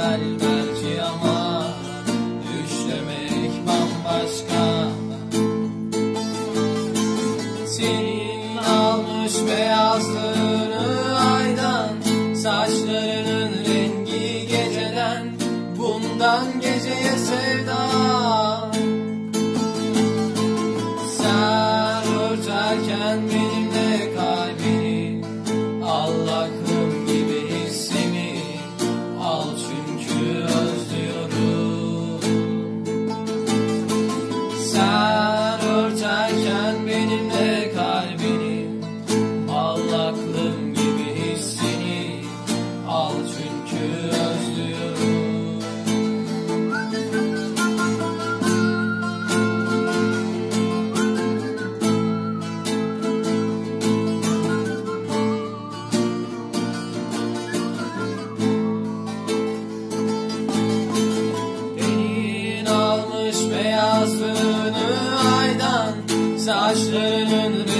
hayal belki ama düşlemek bambaşka. Senin almış beyazlığını aydan Saçlarının rengi geceden Bundan geceye sevda Sen örterken benim I stand in Taşlarının